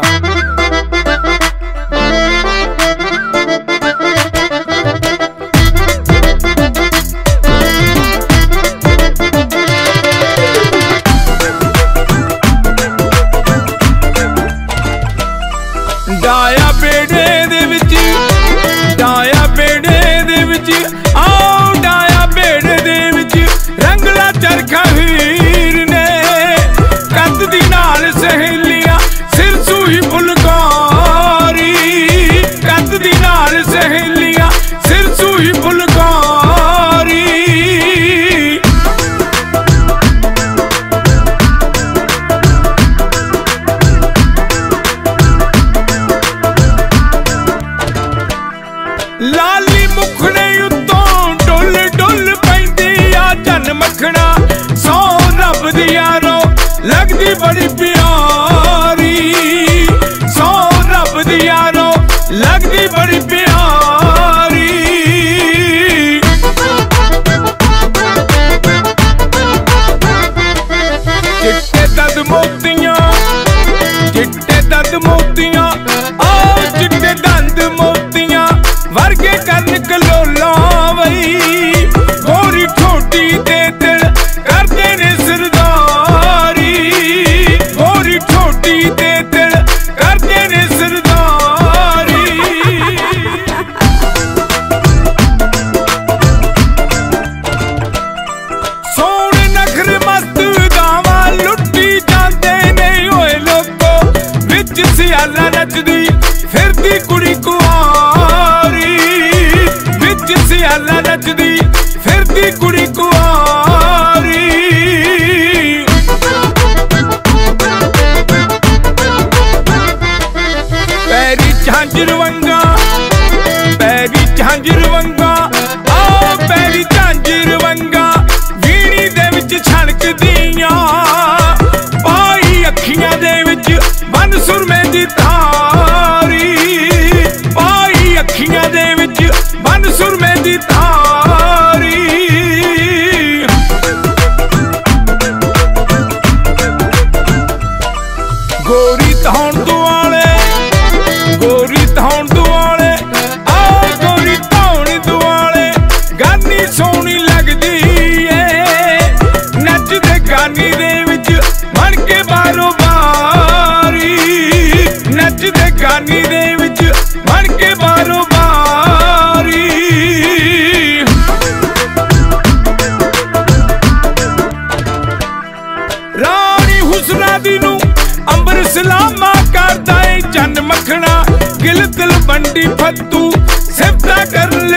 Bye. ਸਹੇਲੀਆਂ ਸਿਰ ਸੂਹੀ ਫੁਲਕਾਰੀ। ਲਾਲੀ ਮੁਖੜੇ ਉੱਤੋਂ ਡੁੱਲ ਡੁੱਲ ਪੈਂਦੀ ਆ ਜਨ ਮੱਖਣਾ ਚਿੱਟੇ ਦੰਦ ਮੋਤੀਆਂ ਫਿਰਦੀ ਕੁੜੀ ਕੁਆਰੀ। ਪੈਰੀ ਝਾਂਜਰ ਵੰਗਾ ਗੋਰੀ ਧੌਣ ਦੁਆਲੇ ਗੋਰੀ ਧੌਣ ਦੁਆਲੇ, ਆ ਗੋਰੀ ਧੌਣ ਦੁਆਲੇ, ਗਾਨੀ ਸੋਹਣੀ ਲੱਗਦੀ ਏ। ਨੱਚਦੇ ਗਾਨੀ ਦੇ ਵਿੱਚ ਬਣ ਕੇ ਬਾਰੋ ਬਾਰੀ। ਨੱਚਦੇ ਗਾਨੀ ਦੇ ਵਿੱਚ ਬਣ ਕੇ ਬਾਰੋ ਬਾਰੀ। ਰਾਣੀ ਹੁਸਨਾ ਦੀ ਨੂੰ ਅੰਬਰ ਸਲਾਮਾ ਕਰਦਾ ਏ ਚੰਨ ਮੱਖਣਾ ਗਿਲ ਦਿਲ ਬੰਡੀ ਫੱਤੂ ਸਿਫਤਾ ਕਰਨ